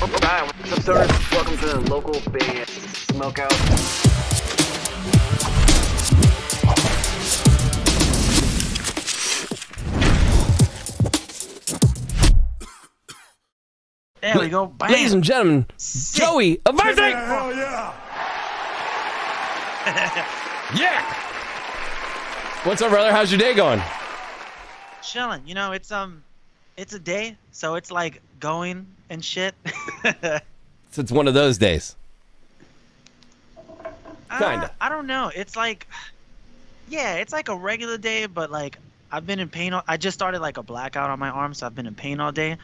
Alright, what's up, stoners? Welcome to the local Band Smokeout. There we go. Bam. Ladies and gentlemen, Joey of Vrsty! Hell yeah! Yeah! What's up, brother? How's your day going? chilling. You know, it's um, it's a day, so it's like going and shit. So it's one of those days. Kinda. Uh, I don't know. It's like, yeah, it's like a regular day, but like I've been in pain. All, I just started like a blackout on my arm, so I've been in pain all day,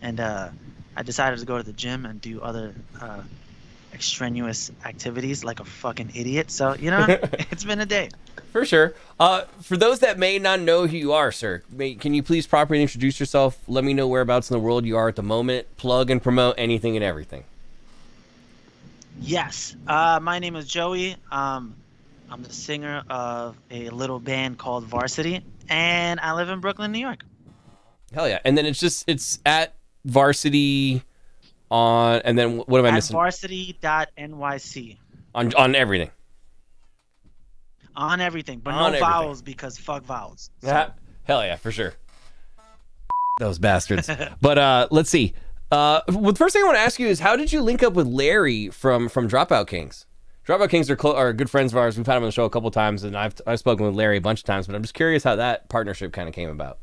and uh, I decided to go to the gym and do other uh, extraneous activities like a fucking idiot. So you know, it's been a day. For sure. Uh, for those that may not know who you are, sir, may, can you please properly introduce yourself? Let me know whereabouts in the world you are at the moment. Plug and promote anything and everything. Yes. Uh, my name is Joey. Um, I'm the singer of a little band called Vrsty, and I live in Brooklyn, New York. Hell yeah! And then it's just it's at varsity on, and then what am I At missing? varsity.nyc. on on everything. On everything, but On no everything. vowels because fuck vowels. So, Yeah. Hell yeah, for sure. Those bastards. but uh let's see. Uh well, the first thing I want to ask you is how did you link up with Larry from from Dropout Kings? Dropout Kings are, clo- are good friends of ours. We've had him on the show a couple times, and I've I've spoken with Larry a bunch of times. But I'm just curious how that partnership kind of came about.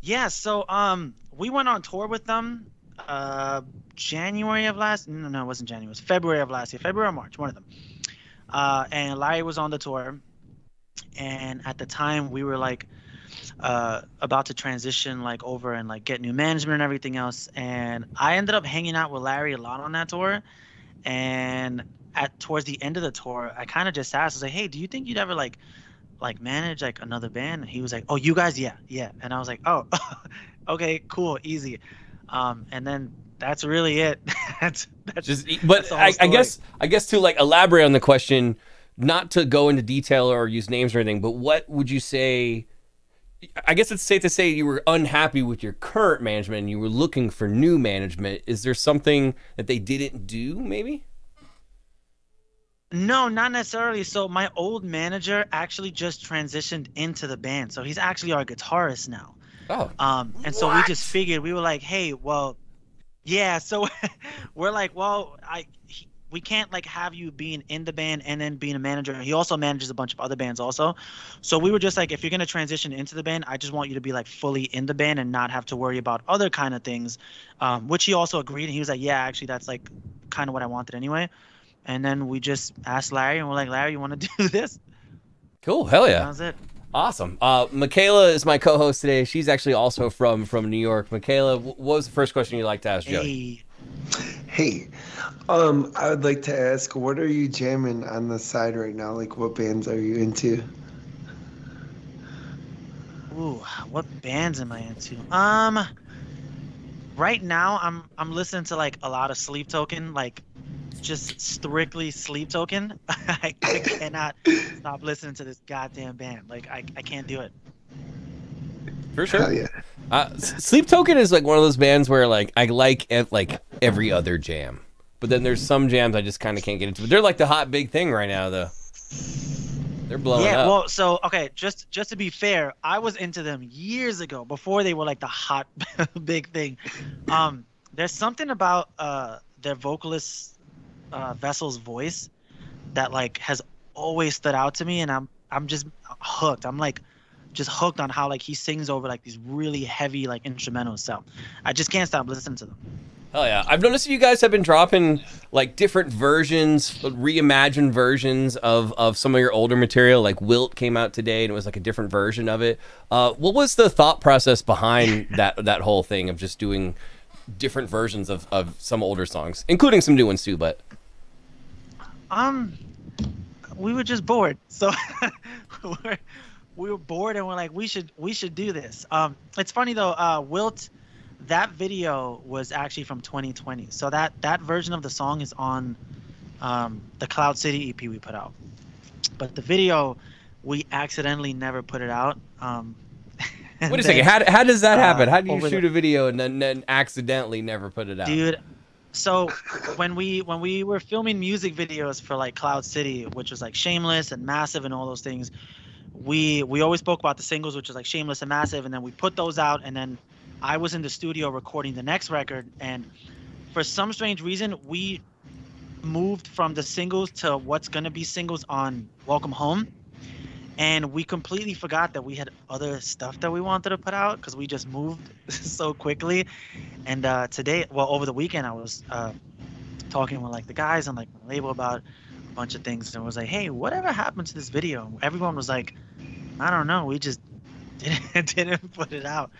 yeah, so um, we went on tour with them uh, January of last. No, no, it wasn't January. It was February of last year. February or March, one of them. Uh, and Larry was on the tour, and at the time we were like uh, about to transition like over and like get new management and everything else. And I ended up hanging out with Larry a lot on that tour. And at towards the end of the tour, I kind of just asked, I was like, "Hey, do you think you'd ever like like manage like another band?" And he was like, "Oh, you guys, yeah, yeah." And I was like, "Oh, okay, cool, easy." Um, and then that's really it. that's that's Just, but that's I, I guess I guess to like elaborate on the question, not to go into detail or use names or anything, but what would you say? I guess it's safe to say you were unhappy with your current management and you were looking for new management. Is there something that they didn't do, maybe? No, not necessarily. So my old manager actually just transitioned into the band. So he's actually our guitarist now. Oh, Um, and so we just figured we were like, hey, well, yeah. So we're like, well, I he, we can't like have you being in the band and then being a manager. He also manages a bunch of other bands also. So we were just like, if you're gonna transition into the band, I just want you to be like fully in the band and not have to worry about other kind of things. Um, which he also agreed. And he was like, yeah, actually, that's like kind of what I wanted anyway. And then we just asked Larry, and we're like, Larry, you want to do this? cool. Hell yeah. That yeah. was it. Awesome. Uh, Michaela is my co-host today. She's actually also from from New York. Michaela, what was the first question you'd like to ask Joey? Hey. Hey, um, I would like to ask, what are you jamming on the side right now? Like, what bands are you into? Ooh, what bands am I into? Um, right now I'm I'm listening to like a lot of Sleep Token, like just strictly Sleep Token. I, I cannot stop listening to this goddamn band. Like I, I can't do it. For sure. Hell yeah. Uh, Sleep Token is like one of those bands where like I like ev- like every other jam, but then there's some jams I just kind of can't get into. But they're like the hot big thing right now, though. They're blowing yeah, up. well, so okay, just just to be fair, I was into them years ago before they were like the hot big thing. Um, there's something about uh their vocalist uh, Vessel's voice that like has always stood out to me, and I'm I'm just hooked. I'm like just hooked on how like he sings over like these really heavy like instrumentals. So I just can't stop listening to them. Hell yeah! I've noticed you guys have been dropping like different versions, reimagined versions of of some of your older material. Like Wilt came out today, and it was like a different version of it. Uh, what was the thought process behind that that whole thing of just doing different versions of of some older songs, including some new ones too? But Um, we were just bored, so we're, we were bored, and we're like, we should we should do this. Um, it's funny though. Uh, Wilt, that video was actually from 2020, so that that version of the song is on um, the Cloud City EP we put out. But the video, we accidentally never put it out. Um, Wait a then- second. How, how does that happen? uh, How do you shoot the- a video and then, then accidentally never put it out? dude so when we when we were filming music videos for like cloud city which was like shameless and massive and all those things we we always spoke about the singles which was like shameless and massive and then we put those out and then i was in the studio recording the next record and for some strange reason we moved from the singles to what's going to be singles on welcome home and we completely forgot that we had other stuff that we wanted to put out because we just moved so quickly and uh, today, well, over the weekend, I was uh, talking with like the guys on like my label about a bunch of things, and was like, "Hey, whatever happened to this video?" Everyone was like, "I don't know. We just didn't didn't put it out."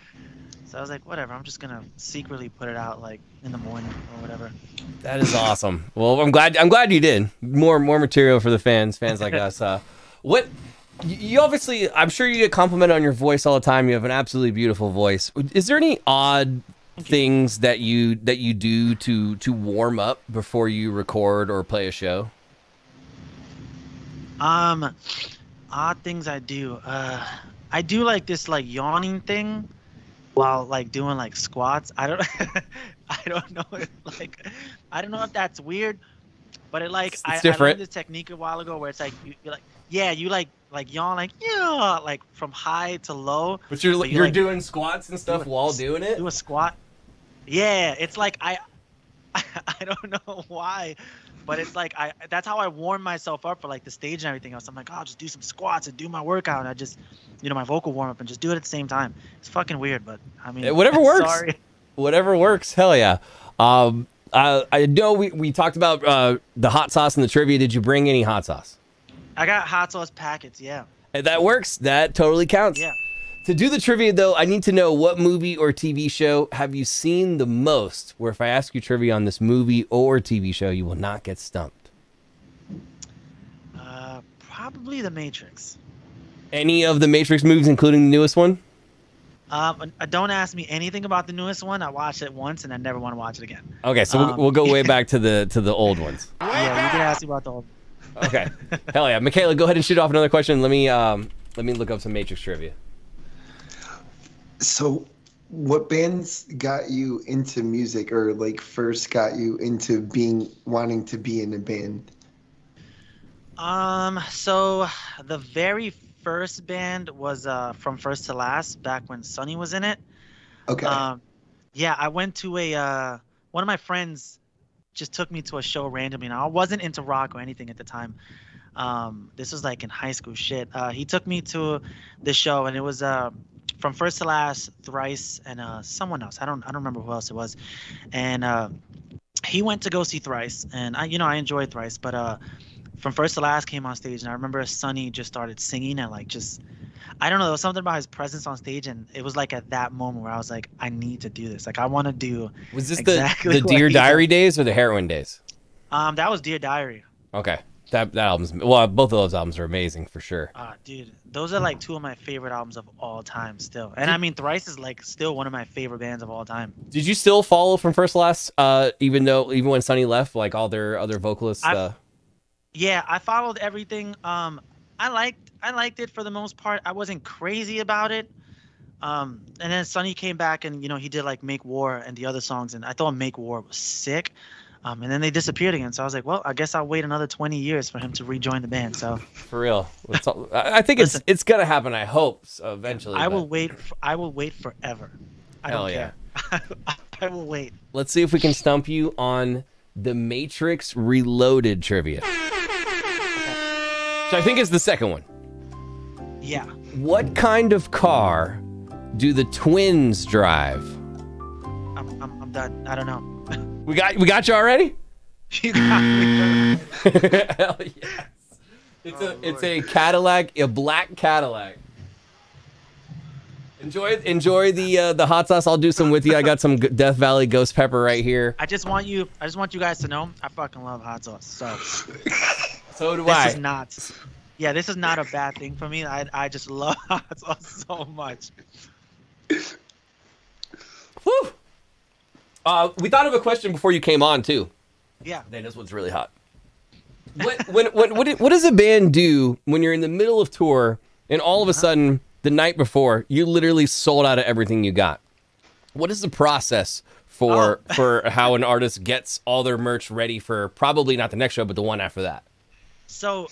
So I was like, "Whatever. I'm just gonna secretly put it out like in the morning or whatever." That is awesome. Well, I'm glad. I'm glad you did more more material for the fans, fans like us. Uh, what you- you obviously, I'm sure you get complimented on your voice all the time. You have an absolutely beautiful voice. Is there any odd things that you that you do to to warm up before you record or play a show? Um, odd things I do. Uh, I do like this like yawning thing while like doing like squats. I don't, I don't know. If, like, I don't know if that's weird, but it like It's- I, it's I different. learned this technique a while ago where it's like you, you're like yeah you like like yawn like yeah like from high to low. But you're But you you're like- doing squats and stuff do while doing it. Do a squat. Yeah, it's like I, I don't know why, but it's like I that's how I warm myself up for like the stage and everything else. I'm like, oh, I'll just do some squats and do my workout, and I just, you know, my vocal warm up and just do it at the same time. It's fucking weird, but I mean, Yeah, whatever works. Sorry. Whatever works. Hell yeah. Um, I, I know we, we talked about uh, the hot sauce and the trivia. Did you bring any hot sauce? I got hot sauce packets. Yeah, If that works. That totally counts. yeah. To do the trivia, though, I need to know what movie or TV show have you seen the most? Where if I ask you trivia on this movie or TV show, you will not get stumped. Uh, probably The Matrix. Any of the Matrix movies, including the newest one? Um, uh, don't ask me anything about the newest one. I watched it once and I never want to watch it again. Okay, so we'll, Um, we'll go way back to the to the old ones. yeah, you can ask me about the old. Okay, hell yeah, Michaela, go ahead and shoot off another question. Let me um let me look up some Matrix trivia. So, what bands got you into music, or like first got you into being wanting to be in a band? Um, so the very first band was uh from first to last back when Sonny was in it. Okay. Um, yeah, I went to a uh one of my friends just took me to a show randomly. Now I wasn't into rock or anything at the time. Um, this was like in high school shit. Uh, he took me to the show and it was uh from first to last, Thrice and uh someone else. I don't I don't remember who else it was. And uh he went to go see Thrice and I you know I enjoyed Thrice, but uh from first to last came on stage and I remember Sonny just started singing and like just I don't know, there was something about his presence on stage and it was like at that moment where I was like, I need to do this. Like I wanna do Was this Exactly the the Dear Diary days or the Heroin days? um that was Dear Diary. Okay, that that album's well, both of those albums are amazing for sure. Ah, dude, those are like two of my favorite albums of all time still. And I mean Thrice is like still one of my favorite bands of all time. Did you still follow from first to last? Uh, even though even when Sonny left, like all their other vocalists. Uh, Yeah, I followed everything. Um, I liked I liked it for the most part. I wasn't crazy about it. Um, and then Sonny came back and you know he did like Make War and the other songs, and I thought Make War was sick. Um, and then they disappeared again. So I was like, well, I guess I'll wait another 20 years for him to rejoin the band. So for real, all- I think it's Listen. it's gonna happen. I hope so eventually. I but will wait. I will wait forever. I Hell don't yeah. care. I will wait. Let's see if we can stump you on the Matrix Reloaded trivia. So I think it's the second one. Yeah. What kind of car do the twins drive? I'm, I'm, I'm done. I don't know. We got we got you already. you got me. Hell yes. It's a it's a Cadillac, a black Cadillac. Enjoy enjoy the uh, the hot sauce. I'll do some with you. I got some Death Valley Ghost Pepper right here. I just want you. I just want you guys to know. I fucking love hot sauce. So So do this I. is not. Yeah, this is not a bad thing for me. I I just love hot sauce so much. Whew. Uh, we thought of a question before you came on too. Yeah. Then this one's really hot. What when, when, what, what does a band do when you're in the middle of tour and all of a sudden the the night before, you literally sold out of everything you got. What is the process for Oh. for how an artist gets all their merch ready for probably not the next show, but the one after that? So,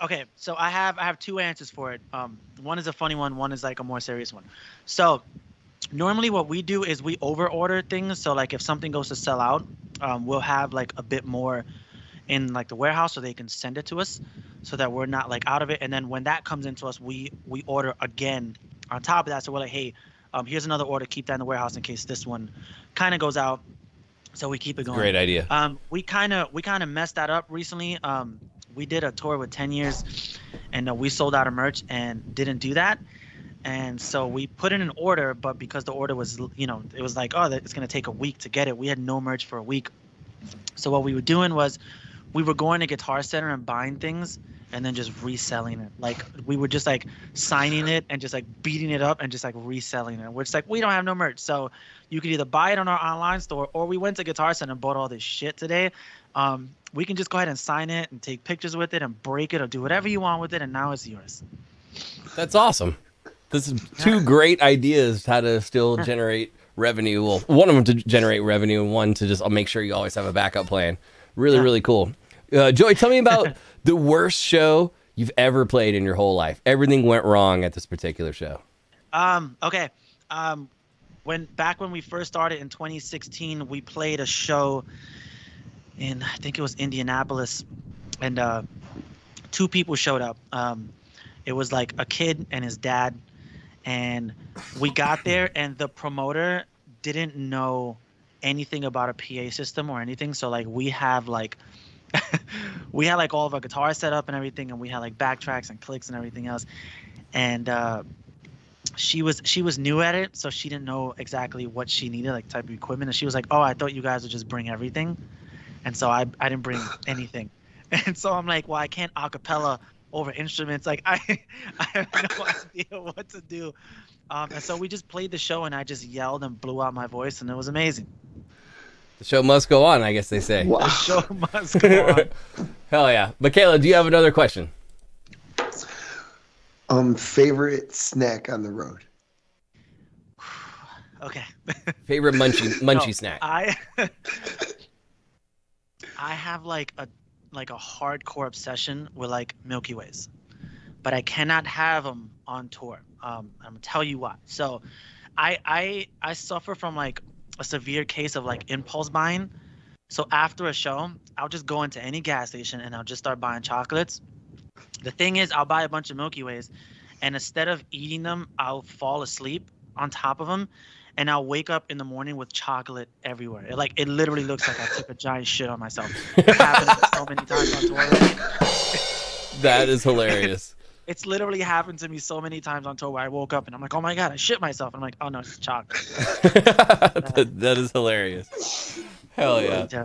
okay, so I have I have two answers for it. Um, one is a funny one, one is like a more serious one. So, normally what we do is we over order things. So like if something goes to sell out, um, we'll have like a bit more in like the warehouse so they can send it to us, so that we're not like out of it. And then when that comes into us, we we order again on top of that. So we're like, hey, um, here's another order. Keep that in the warehouse in case this one kind of goes out. So we keep it going. Great idea. Um, we kind of we kind of messed that up recently. Um, we did a tour with 10 years, and uh, we sold out of merch and didn't do that. And so we put in an order, but because the order was, you know, it was like, oh, it's gonna take a week to get it. We had no merch for a week. So what we were doing was, we were going to Guitar Center and buying things, and then just reselling it. Like we were just like signing it and just like beating it up and just like reselling it. We're just like, we don't have no merch, so you could either buy it on our online store or we went to Guitar Center and bought all this shit today. Um, we can just go ahead and sign it and take pictures with it and break it or do whatever you want with it, and now it's yours. That's awesome. This is two great ideas how to still generate revenue. Well, one of them to generate revenue, and one to just uh, make sure you always have a backup plan. Really, really cool. Uh, Joey, tell me about the worst show you've ever played in your whole life. Everything went wrong at this particular show. Um, okay. Um, when back when we first started in 2016, we played a show in I think it was Indianapolis, and uh, two people showed up. Um, it was like a kid and his dad, and we got there, and the promoter didn't know anything about a PA system or anything. So like we have like we had like all of our guitars set up and everything, and we had like backtracks and clicks and everything else, and. uh she was she was new at it, so she didn't know exactly what she needed, like type of equipment. And she was like, "Oh, I thought you guys would just bring everything," and so I I didn't bring anything. And so I'm like, "Well, I can't acapella over instruments. Like I I have no idea what to do." Um, and so we just played the show, and I just yelled and blew out my voice, and it was amazing. The show must go on, I guess they say. The show must go on. Hell yeah. Michaela, do you have another question? Um, favorite snack on the road. Okay. Favorite munchy munchy No, snack? I I have like a like a hardcore obsession with like Milky Ways, but I cannot have them on tour. Um, I'm gonna tell you why. So, I I I suffer from like a severe case of like impulse buying. So after a show, I'll just go into any gas station and I'll just start buying chocolates. The thing is, I'll buy a bunch of Milky Ways, and instead of eating them, I'll fall asleep on top of them, and I'll wake up in the morning with chocolate everywhere. It, like it literally looks like I took a giant shit on myself. It happened so many times on tour. That is hilarious. It's literally happened to me so many times on tour where I woke up and I'm like, oh my god, I shit myself. And I'm like, oh no, it's chocolate. that, that is hilarious. Hell yeah. Yeah.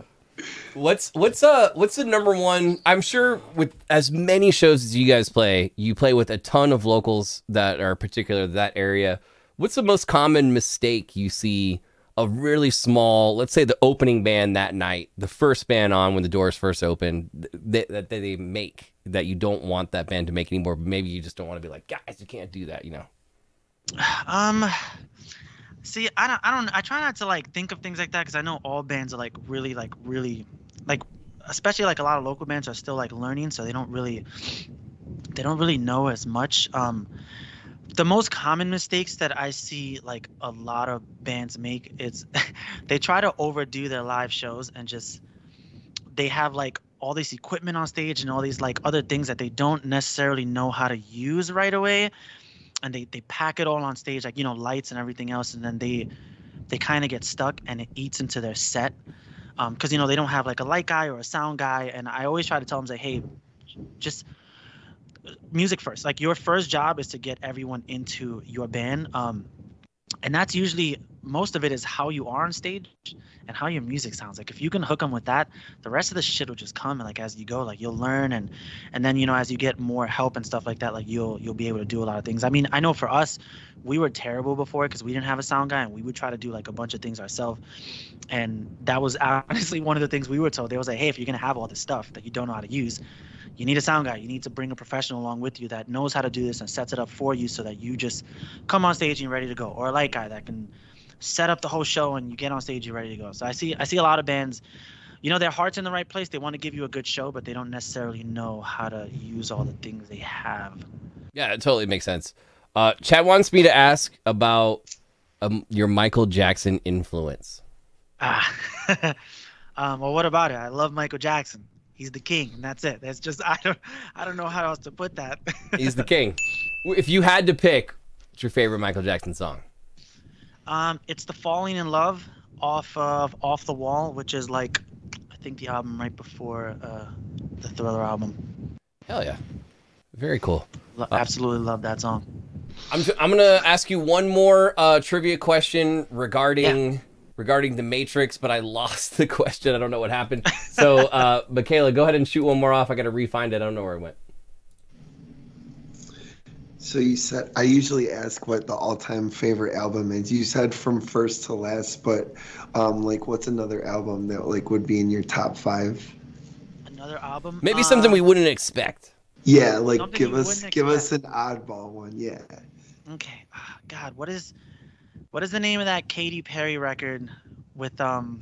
What's what's uh what's the number one? I'm sure with as many shows as you guys play, you play with a ton of locals that are particular to that area. What's the most common mistake you see a really small, let's say the opening band that night, the first band on when the doors first open, that that they make that you don't want that band to make anymore, maybe you just don't want to be like, guys, you can't do that, you know. Um, see, I don't, I don't, I try not to like think of things like that because I know all bands are like really, like really, like, especially like a lot of local bands are still like learning, so they don't really, they don't really know as much. Um, the most common mistakes that I see like a lot of bands make is they try to overdo their live shows and just they have like all this equipment on stage and all these like other things that they don't necessarily know how to use right away. And they, they pack it all on stage like you know lights and everything else and then they they kind of get stuck and it eats into their set. Um, because you know they don't have like a light guy or a sound guy and i always try to tell them say hey just music first. Like your first job is to get everyone into your band um and that's usually most of it is how you are on stage and how your music sounds. Like if you can hook them with that the rest of the shit will just come and like as you go like you'll learn and and then you know as you get more help and stuff like that like you'll you'll be able to do a lot of things. I mean i know for us we were terrible before because we didn't have a sound guy and we would try to do like a bunch of things ourselves and that was honestly one of the things we were told. They was like hey if you're gonna have all this stuff that you don't know how to use you need a sound guy. You need to bring a professional along with you that knows how to do this and sets it up for you so that you just come on stage and you're ready to go. Or a light guy that can set up the whole show and you get on stage, you're ready to go. So I see I see a lot of bands, you know, their heart's in the right place. They want to give you a good show, but they don't necessarily know how to use all the things they have. Yeah, it totally makes sense. Uh, Chad wants me to ask about um, your Michael Jackson influence. Ah, um, well, what about it? I love Michael Jackson. He's the king, and that's it. That's just I don't I don't know how else to put that. He's the king. If you had to pick, what's your favorite Michael Jackson song? um, it's the Falling in Love off of Off the Wall, which is like I think the album right before uh, the Thriller album. Hell yeah, very cool. Lo- absolutely love that song. I'm I'm gonna ask you one more uh, trivia question regarding regarding the Matrix, but I lost the question. I don't know what happened. So, uh, Michaela, go ahead and shoot one more off. I gotta re-find it. I don't know where it went. So you said I usually ask what the all-time favorite album is. You said from first to last, but um, like, what's another album that like would be in your top five? Another album. Maybe something we wouldn't expect. Yeah, like Something give us wouldn't give us an oddball one. Yeah. Okay. Ah, God, what is what is the name of that Katy Perry record with um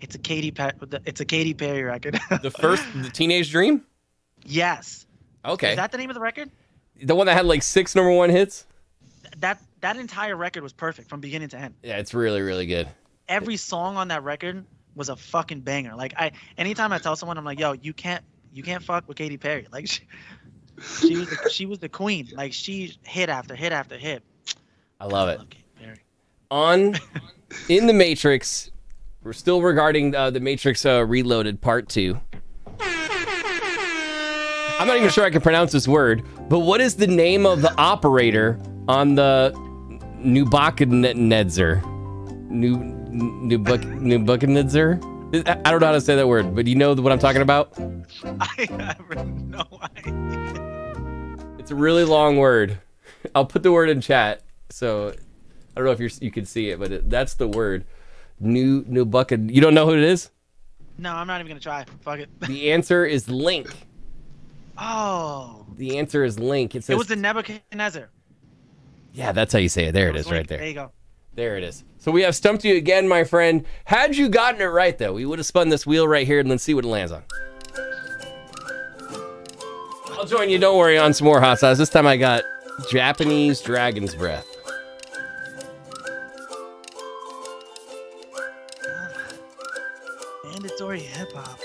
It's a Katy Perry it's a Katy Perry record. The first, the Teenage Dream. yes. Okay, Is that the name of the record? the one that had like six number one hits. That that entire record was perfect from beginning to end. Yeah, it's really really good. Every song on that record was a fucking banger. Like I anytime I tell someone I'm like, "Yo, you can't you can't fuck with Katy Perry." Like she, she was the, she was the queen. Like she hit after hit after hit. I love it. love Katy Perry. on in the Matrix. We're still regarding uh, the Matrix uh, Reloaded Part Two. I'm not even sure I can pronounce this word, but what is the name of the operator on the Nubakadnezar? New Nubakadnezar? I I don't know how to say that word, but you know what I'm talking about? I have no idea. It's a really long word. I'll put the word in chat. So I don't know if you're, you can see it, but it, that's the word. New Nubakad. You don't know who it is? No, I'm not even gonna try. Fuck it. The answer is Link. Oh, The answer is Link. It says, it was the Nebuchadnezzar. yeah, that's how you say it. There it oh, is, Link. right there. There you go. There it is. So we have stumped you again, my friend. Had you gotten it right, though, we would have spun this wheel right here and then see what it lands on. I'll join you. Don't worry on some more hot sauce. This time I got Japanese dragon's breath. Mandatory hip hop.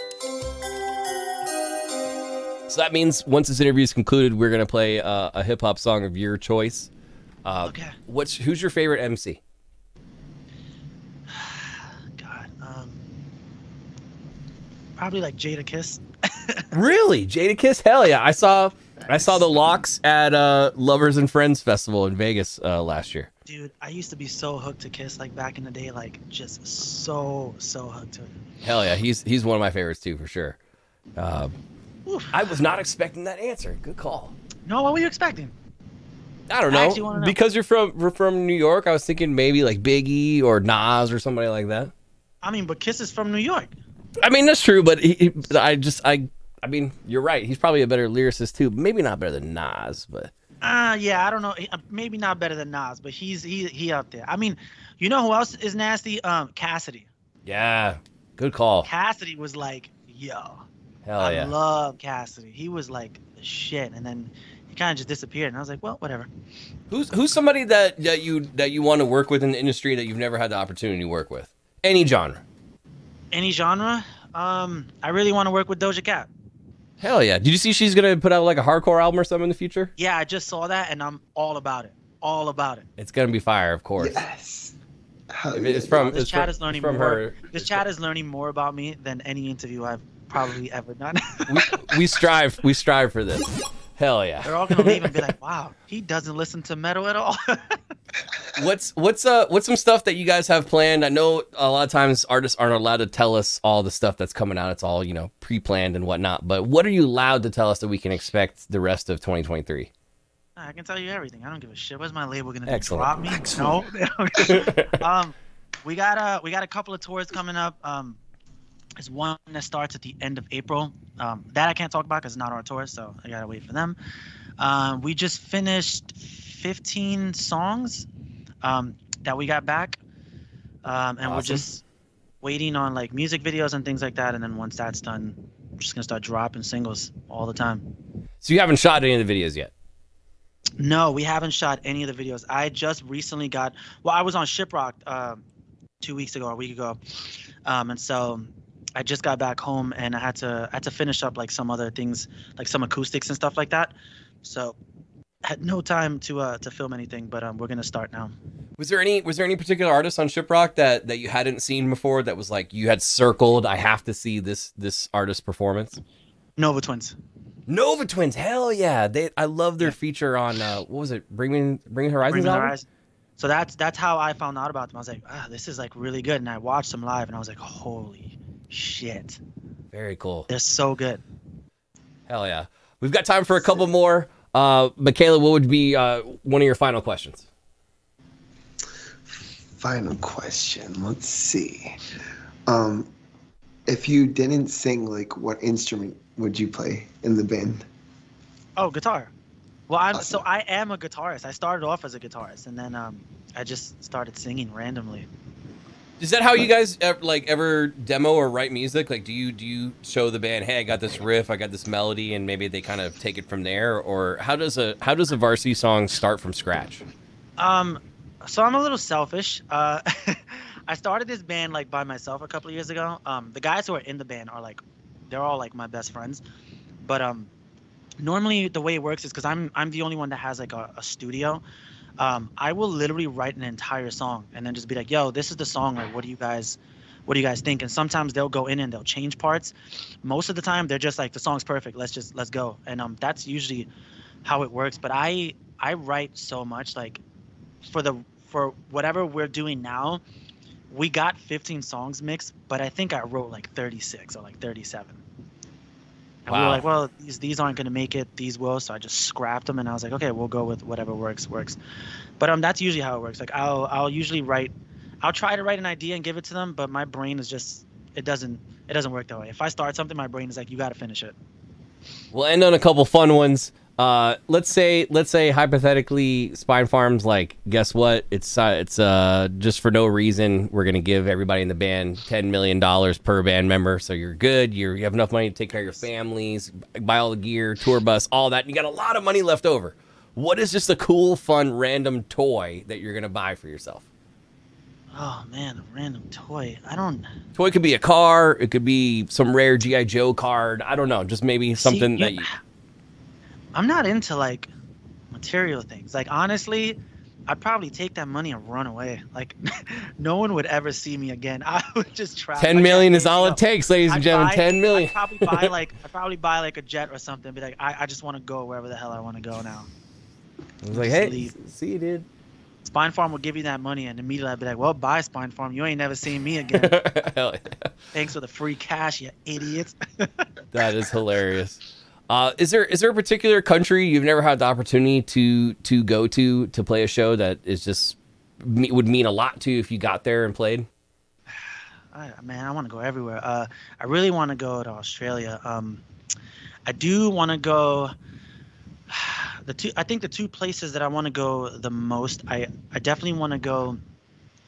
So that means once this interview is concluded, we're gonna play uh, a hip hop song of your choice. Uh, Okay. What's who's your favorite MC? God. Um. Probably like Jadakiss. Really, Jadakiss? Hell yeah! I saw I saw the LOX at uh, Lovers and Friends Festival in Vegas uh, last year. Dude, I used to be so hooked to Kiss like back in the day, like just so so hooked to it. Hell yeah, he's he's one of my favorites too for sure. Um, I was not expecting that answer. Good call. No, what were you expecting? I don't know wanna know. because you're from we're from New York. I was thinking maybe like Biggie or Nas or somebody like that. I mean, but Kiss is from New York. I mean that's true, but he, he- but I just I I mean you're right. He's probably a better lyricist too. Maybe not better than Nas, but Uh yeah, I don't know. Uh, Maybe not better than Nas, but he's he he up there. I mean, you know who else is nasty? Um, Cassidy. yeah, good call. Cassidy was like, yo, Hell I yeah. love Cassidy. He was like shit, and then he kind of just disappeared, and I was like, well, whatever. Who's who's somebody that, that you that you want to work with in the industry that you've never had the opportunity to work with? Any genre. Any genre? Um, I really want to work with Doja Cat. Hell yeah. Did you see she's gonna put out like a hardcore album or something in the future? Yeah, I just saw that, and I'm all about it. All about it. It's gonna be fire, of course. Yes. Hell If yeah. it's from This it's chat from, is learning from more. her. This chat is learning more about me than any interview I've probably ever done. We, we strive we strive for this. Hell yeah. They're all gonna leave and be like, "Wow, he doesn't listen to metal at all." What's what's uh what's some stuff that you guys have planned? I know a lot of times artists aren't allowed to tell us all the stuff that's coming out. It's all you know pre-planned and whatnot. But what are you allowed to tell us that we can expect the rest of 2023? I can tell you everything. I don't give a shit. Where's my label gonna do? Excellent. drop me? No. they don't give a- um, we got uh we got a couple of tours coming up. Um, There's one that starts at the end of April. Um, that I can't talk about because it's not our tour, so I gotta wait for them. Um, we just finished 15 songs um, that we got back, um, and we're just waiting on like music videos and things like that. And then once that's done, we're just gonna start dropping singles all the time. So you haven't shot any of the videos yet. No, we haven't shot any of the videos. I just recently got. Well, I was on Shiprock uh, two weeks ago, or a week ago, um, and so I just got back home, and I had to I had to finish up like some other things, like some acoustics and stuff like that. So I had no time to uh, to film anything, but um, we're gonna start now. Was there any was there any particular artist on Shiprock that that you hadn't seen before that was like you had circled I have to see this this artist performance? Nova Twins. Nova Twins, hell yeah! They I love their feature on uh, what was it? Bring Me Bring Me Horizons Bring Me? Horizon. So that's that's how I found out about them. I was like, ah, this is like really good, and I watched them live, and I was like, holy shit, Very cool. they're so good. Hell yeah. We've got time for a couple more. Uh, Michaela, what would be uh, one of your final questions? Final question. Let's see. Um, if you didn't sing, like, what instrument would you play in the band? Oh, guitar. Well, I'm so I am a guitarist. I started off as a guitarist, and then um, I just started singing randomly. Is that how you guys like ever demo or write music? Like, do you do you show the band, hey, I got this riff, I got this melody, and maybe they kind of take it from there, or how does a how does a Vrsty song start from scratch? Um, so I'm a little selfish. Uh, I started this band like by myself a couple of years ago. Um, the guys who are in the band are like, they're all like my best friends. But um, normally the way it works is because I'm I'm the only one that has like a, a studio. Um, I will literally write an entire song and then just be like, "Yo, this is the song. Like, what do you guys, what do you guys think?" And sometimes they'll go in and they'll change parts. Most of the time, they're just like, "The song's perfect. Let's just let's go." And um, that's usually how it works. But I I write so much like for the for whatever we're doing now, we got 15 songs mixed, but I think I wrote like 36 or like 37. And we Wow. were like, well, these these aren't gonna make it. These will. So I just scrapped them, and I was like, okay, we'll go with whatever works works. But um, that's usually how it works. Like I'll I'll usually write, I'll try to write an idea and give it to them, but my brain is just it doesn't it doesn't work that way. If I start something, my brain is like, you got to finish it. We'll end on a couple fun ones. Uh, let's say let's say hypothetically, Spinefarm's like, guess what? It's uh, it's uh just for no reason. We're gonna give everybody in the band ten million dollars per band member, so you're good. You're, you have enough money to take care of your families, buy all the gear, tour bus, all that. You got a lot of money left over. What is just a cool, fun, random toy that you're gonna buy for yourself? Oh man, a random toy. I don't. Toy could be a car. It could be some rare GI Joe card. I don't know. Just maybe something See, that you. I'm not into like material things. Like honestly, I'd probably take that money and run away. Like no one would ever see me again. I would just travel. Ten million is all it takes, ladies and gentlemen. buy- Ten million. I'd probably buy like I'd probably buy like a jet or something. Be like, I, I just want to go wherever the hell I want to go now. I was like, hey, leave. see you, dude. Spinefarm will give you that money, and immediately I'd be like, well, bye, Spinefarm. You ain't never seen me again. Hell yeah. Thanks for the free cash, you idiots. That is hilarious. Uh, is there is there a particular country you've never had the opportunity to to go to to play a show that is just would mean a lot to you if you got there and played? I, man, I want to go everywhere. Uh, I really want to go to Australia. Um, I do want to go. The two, I think the two places that I want to go the most, I, I definitely want to go.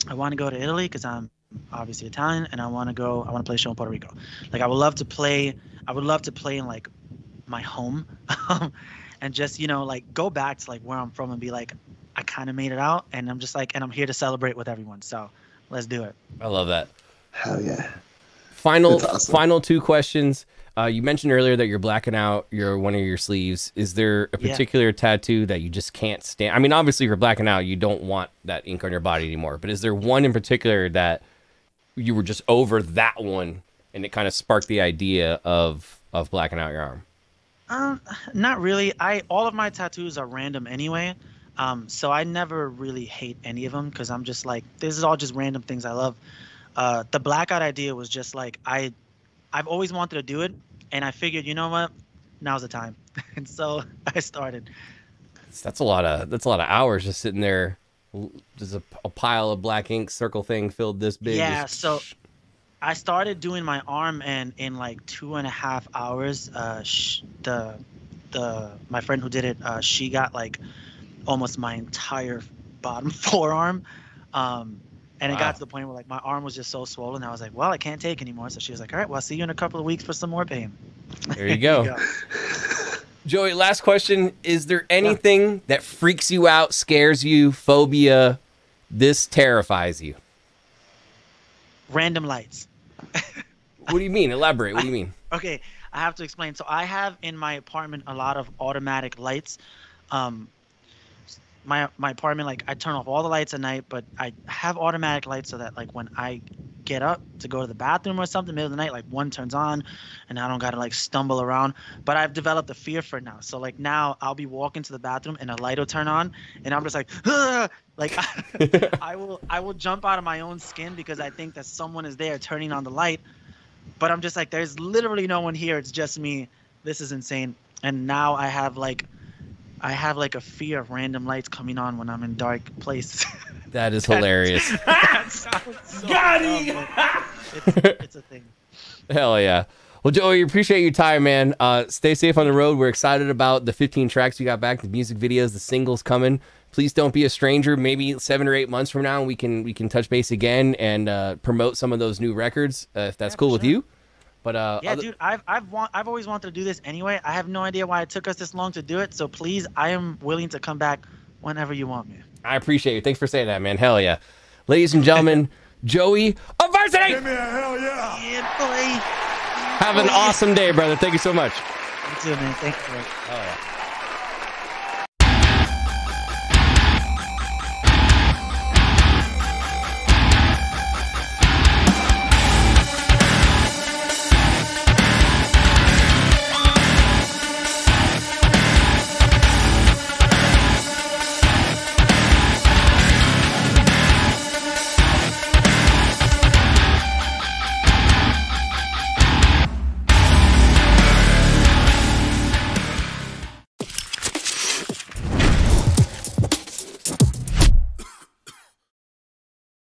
I want to go to Italy because I'm obviously Italian, and I want to go. I want to play a show in Puerto Rico. Like I would love to play. I would love to play in like my home, and just you know like go back to like where I'm from and be like, I kind of made it out, and I'm just like, and I'm here to celebrate with everyone. So let's do it. I love that. Hell yeah. Final awesome. final two questions. Uh, you mentioned earlier that you're blacking out your one of your sleeves. Is there a Yeah. particular tattoo that you just can't stand? I mean, obviously, if you're blacking out, you don't want that ink on your body anymore. But is there one in particular that you were just over that one, and it kind of sparked the idea of of blacking out your arm? Um, not really. I all of my tattoos are random anyway. Um, so I never really hate any of them because I'm just like this is all just random things I love. Uh, the blackout idea was just like I, I've always wanted to do it, and I figured you know what, now's the time, and so I started. That's a lot of that's a lot of hours just sitting there. There's a, a pile of black ink circle thing filled this big. Yeah, just- so I started doing my arm, and in like two and a half hours, uh, sh- the the my friend who did it, uh, she got like almost my entire bottom forearm. Um, and it Wow. got to the point where like my arm was just so swollen. I was like, well, I can't take anymore. So she was like, all right, well, I'll see you in a couple of weeks for some more pain. There you go. Joey, last question. Is there anything that freaks you out, scares you, phobia? This terrifies you. Random lights. What do you mean? Elaborate. What do you mean? Okay, I have to explain. So I have in my apartment a lot of automatic lights. Um, my my apartment, like I turn off all the lights at night, but I have automatic lights so that like when I get up to go to the bathroom or something middle of the night, like one turns on, and I don't gotta like stumble around. But I've developed a fear for now. So like now I'll be walking to the bathroom and a light will turn on, and I'm just like, "Ugh!" like I will I will jump out of my own skin because I think that someone is there turning on the light but I'm just like, there's literally no one here. It's just me. This is insane. And now I have like, I have like a fear of random lights coming on when I'm in dark places. That is hilarious. That sounds so dumb, but it's, it's a thing. Hell yeah. Well, Joey, appreciate your time, man. Uh, stay safe on the road. We're excited about the 15 tracks you got back, the music videos, the singles coming. Please don't be a stranger. Maybe seven or eight months from now, we can we can touch base again and uh, promote some of those new records uh, if that's Yeah, cool for with sure. you. But uh, Yeah, other- dude, I've I've want I've always wanted to do this anyway. I have no idea why it took us this long to do it. So please, I am willing to come back whenever you want me. I appreciate you. Thanks for saying that, man. Hell yeah. Ladies and gentlemen, Joey of Vrsty. Yeah, boy. Have an awesome day, brother. Thank you so much. You too, man. Thank you. Oh, yeah.